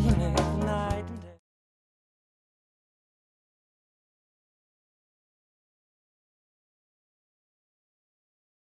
morning.